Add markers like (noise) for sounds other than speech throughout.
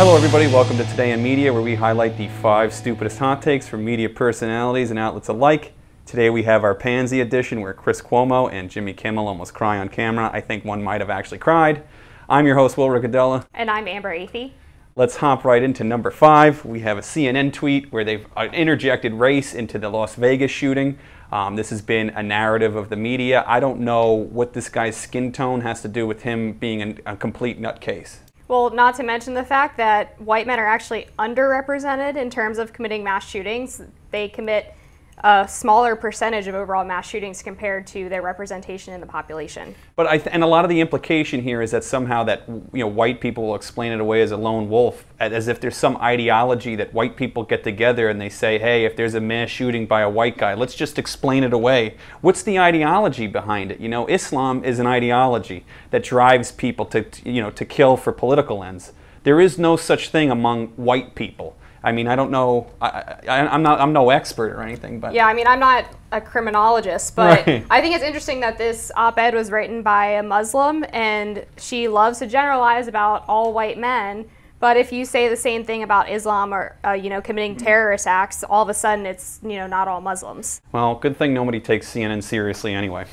Hello, everybody. Welcome to Today in Media, where we highlight the five stupidest hot takes from media personalities and outlets alike. Today we have our Pansy edition, where Chris Cuomo and Jimmy Kimmel almost cry on camera. I think one might have actually cried. I'm your host, Will Ricciardella. And I'm Amber Athey. Let's hop right into number five. We have a CNN tweet where they've uh, interjected race into the Las Vegas shooting. Um, this has been a narrative of the media. I don't know what this guy's skin tone has to do with him being an, a complete nutcase. Well, not to mention the fact that white men are actually underrepresented in terms of committing mass shootings. They commit a smaller percentage of overall mass shootings compared to their representation in the population. But and a lot of the implication here is that somehow that you know white people will explain it away as a lone wolf, as if there's some ideology that white people get together and they say, hey, if there's a mass shooting by a white guy, let's just explain it away. What's the ideology behind it? You know, Islam is an ideology that drives people to you know to kill for political ends. There is no such thing among white people. I mean, I don't know. I, am not. I'm no expert or anything, but yeah. I mean, I'm not a criminologist, but Right. I think it's interesting that this op-ed was written by a Muslim, and she loves to generalize about all white men. But if you say the same thing about Islam or uh, you know committing terrorist acts, all of a sudden it's you know not all Muslims. well, good thing nobody takes CNN seriously anyway.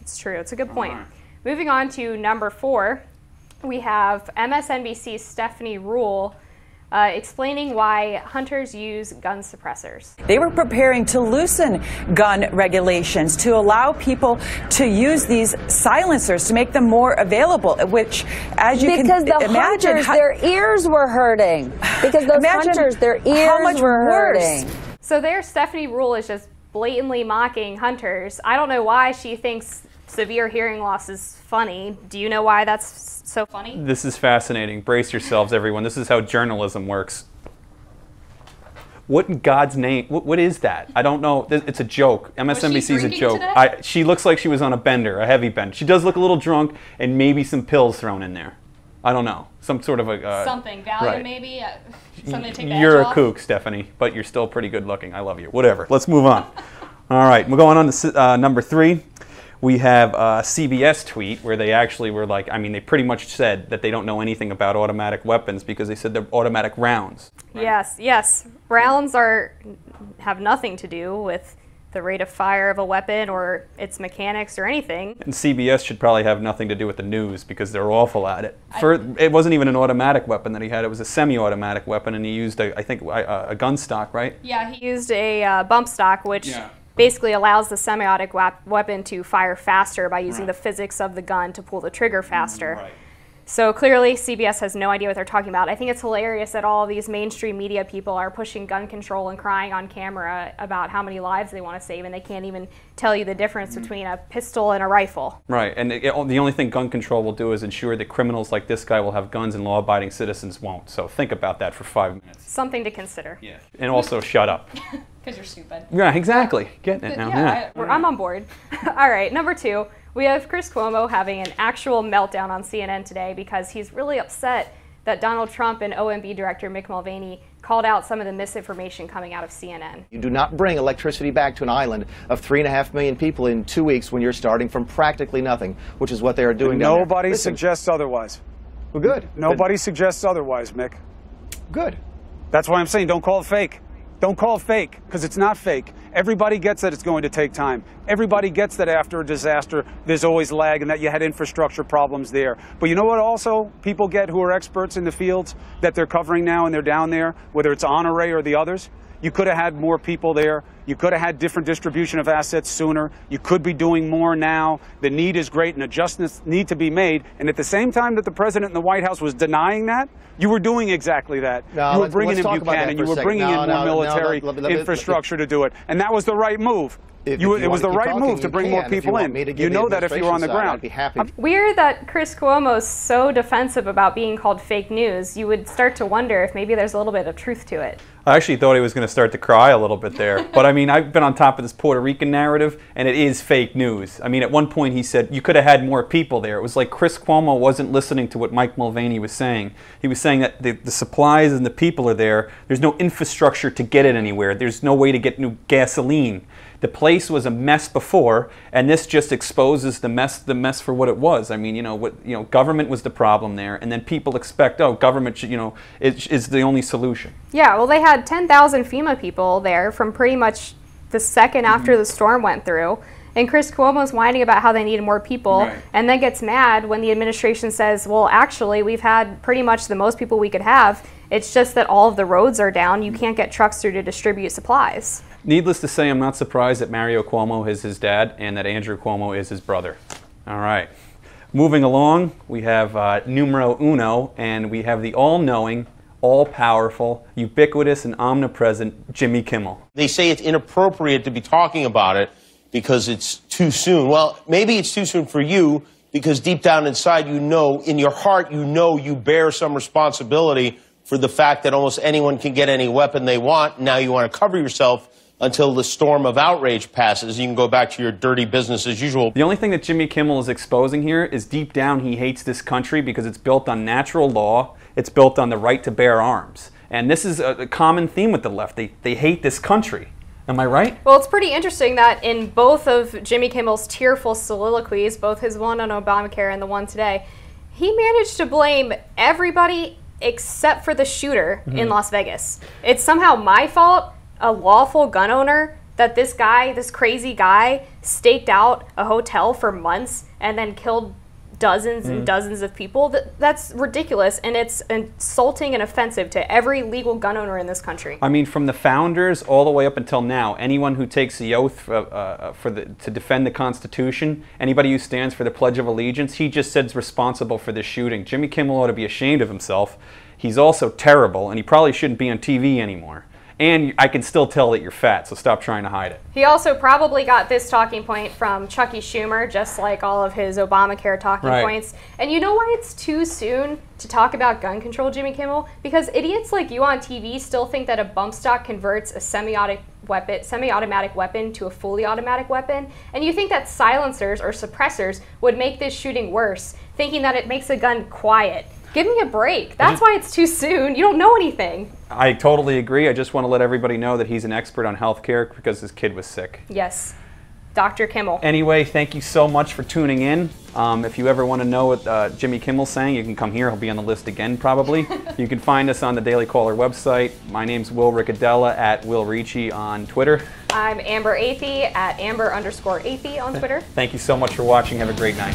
It's true. It's a good point. Moving on to number four, we have MSNBC's Stephanie Ruhle uh, explaining why hunters use gun suppressors. They were preparing to loosen gun regulations to allow people to use these silencers to make them more available, which, as you because can the imagine, hunters, hu- their ears were hurting. Because those hunters, their how ears much were worse. hurting. So there, Stephanie Ruhle is just blatantly mocking hunters. I don't know why she thinks severe hearing loss is funny. Do you know why that's so funny? This is fascinating. Brace yourselves, everyone. This is how journalism works. What in God's name? What, what is that? I don't know. It's a joke. MSNBC is a joke. I, she looks like she was on a bender, a heavy bend. She does look a little drunk, and maybe some pills thrown in there. I don't know. Some sort of a uh, Something Valium right. maybe. Uh, something to take You're a off. kook, Stephanie, but you're still pretty good looking. I love you. Whatever. Let's move on. All right, we're going on to uh, number three. We have a CBS tweet where they actually were like, I mean, they pretty much said that they don't know anything about automatic weapons because they said they're automatic rounds. Yes, yes. Rounds are have nothing to do with the rate of fire of a weapon or its mechanics or anything. And CBS should probably have nothing to do with the news because they're awful at it. For, it wasn't even an automatic weapon that he had; it was a semi-automatic weapon, and he used, a, I think, a, a gun stock, right? Yeah, he used a uh, bump stock, which Yeah. Basically allows the semi-automatic wap- weapon to fire faster by using Right. the physics of the gun to pull the trigger faster. Right. So clearly, CBS has no idea what they're talking about. I think it's hilarious that all these mainstream media people are pushing gun control and crying on camera about how many lives they want to save, and they can't even tell you the difference Mm. between a pistol and a rifle. Right, and it, it- the only thing gun control will do is ensure that criminals like this guy will have guns and law-abiding citizens won't. So think about that for five minutes. Something to consider. Yeah. And also, shut up. (laughs) Because you're stupid. Yeah, exactly. Getting it now. yeah, Yeah. I, we're, I'm on board. (laughs) All right, number two, we have Chris Cuomo having an actual meltdown on CNN today because he's really upset that Donald Trump and OMB Director Mick Mulvaney called out some of the misinformation coming out of CNN. You do not bring electricity back to an island of three and a half million people in two weeks when you're starting from practically nothing, which is what they are doing. down there. Nobody Listen, suggests otherwise. well, good. Nobody suggests otherwise, Mick. Good. That's why I'm saying don't call it fake. Don't call it fake, because it's not fake. Everybody gets that it's going to take time. Everybody gets that after a disaster, there's always lag and that you had infrastructure problems there. But you know what also people get who are experts in the fields that they're covering now and they're down there, whether it's Honore or the others? You could have had more people there. You could have had different distribution of assets sooner. You could be doing more now. The need is great and adjustments need to be made. And at the same time that the president in the White House was denying that, you were doing exactly that. No, you were bringing in talk about that Buchanan. You were bringing No, in no, more no, military let me- let me- infrastructure to do it. And that was the right move. If You- you it was the right talking, move to bring more can. If people want in. me You know that if you were on the administration side, ground. I'd be happy. Weird that Chris Cuomo's so defensive about being called fake news. You would start to wonder if maybe there's a little bit of truth to it. I actually thought he was going to start to cry a little bit there. (laughs) But I mean, I've been on top of this Puerto Rican narrative, and it is fake news. I mean, at one point he said you could have had more people there. It was like Chris Cuomo wasn't listening to what Mike Mulvaney was saying. He was saying that the, the supplies and the people are there. There's no infrastructure to get it anywhere. There's no way to get new gasoline. The place was a mess before, and this just exposes the mess the mess for what it was. I mean, you know, what you know, government was the problem there, and then people expect, oh, government, should, you know, is, is the only solution. Yeah, well, they had 10,000 FEMA people there from pretty much the 2nd mm-hmm. after the storm went through. And Chris Cuomo's whining about how they needed more people, Right. and then gets mad when the administration says, well, actually, we've had pretty much the most people we could have. It's just that all of the roads are down. You can't get trucks through to distribute supplies. Needless to say, I'm not surprised that Mario Cuomo is his dad and that Andrew Cuomo is his brother. All right. Moving along, we have uh, numero uno, and we have the all knowing, all powerful, ubiquitous, and omnipresent Jimmy Kimmel. They say it's inappropriate to be talking about it because it's too soon. Well, maybe it's too soon for you because deep down inside, you know, in your heart, you know you bear some responsibility for the fact that almost anyone can get any weapon they want. Now you want to cover yourself until the storm of outrage passes. You can go back to your dirty business as usual. The only thing that Jimmy Kimmel is exposing here is deep down he hates this country because it's built on natural law, it's built on the right to bear arms. And this is a, a common theme with the left. They, they hate this country. Am I right? Well, it's pretty interesting that in both of Jimmy Kimmel's tearful soliloquies, both his one on Obamacare and the one today, he managed to blame everybody except for the shooter in mm-hmm. Las Vegas. It's somehow my fault, a lawful gun owner, that this guy, this crazy guy, staked out a hotel for months and then killed dozens and dozens of people. That, that's ridiculous and it's insulting and offensive to every legal gun owner in this country. I mean, from the founders all the way up until now, anyone who takes the oath for, uh, for the, to defend the Constitution, anybody who stands for the Pledge of Allegiance, he just said is responsible for this shooting. Jimmy Kimmel ought to be ashamed of himself. He's also terrible, and he probably shouldn't be on TV anymore. And I can still tell that you're fat, so stop trying to hide it. He also probably got this talking point from Chucky Schumer, just like all of his Obamacare talking Right. points. And you know why it's too soon to talk about gun control, Jimmy Kimmel? Because idiots like you on TV still think that a bump stock converts a semi-automatic weapon, semi-automatic weapon to a fully automatic weapon, and you think that silencers or suppressors would make this shooting worse, thinking that it makes a gun quiet. Give me a break. That's why it's too soon. You don't know anything. I totally agree. I just want to let everybody know that he's an expert on healthcare because his kid was sick. Yes. Dr. Kimmel. Anyway, thank you so much for tuning in. Um, if you ever want to know what uh, Jimmy Kimmel's saying, you can come here. He'll be on the list again, probably. (laughs) you can find us on the Daily Caller website. My name's Will Ricciardella at Will Ricci on Twitter. I'm Amber Athey at Amber underscore Athey on Twitter. Thank you so much for watching. Have a great night.